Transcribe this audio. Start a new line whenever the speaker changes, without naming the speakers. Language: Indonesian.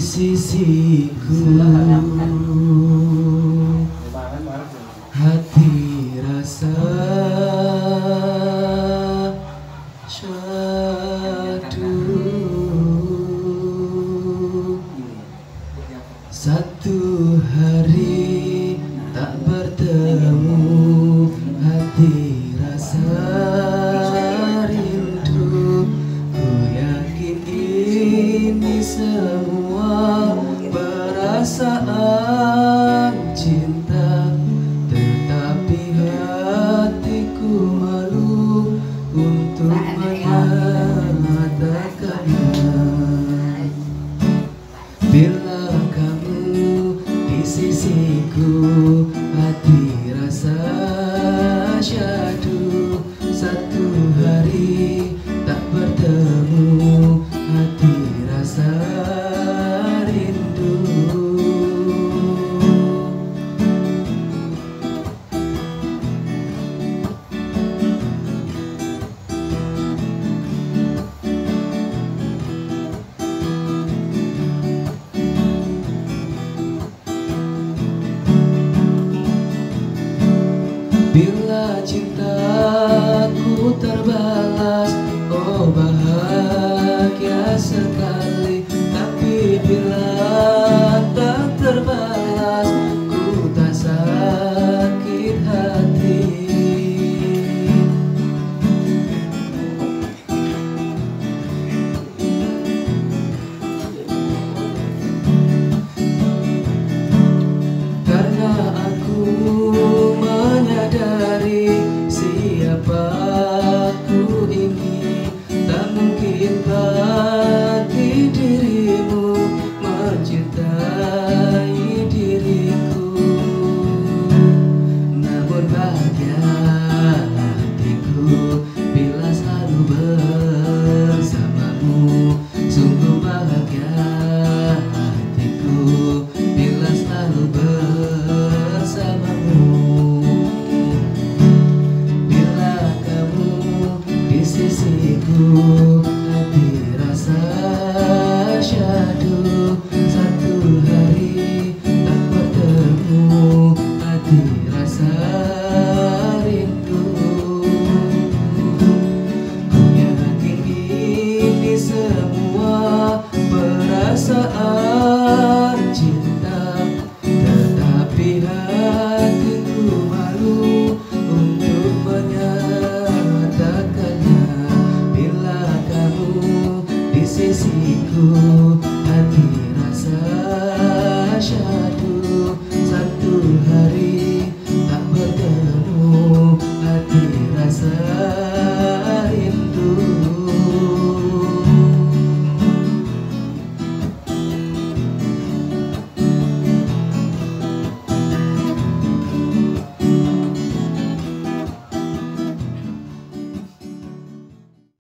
sisiku. Hati rasa sisiku Hati rasa syadu Bila cintaku terbalas Oh bahagia sekali. Tapi bila tak terbalas Yeah.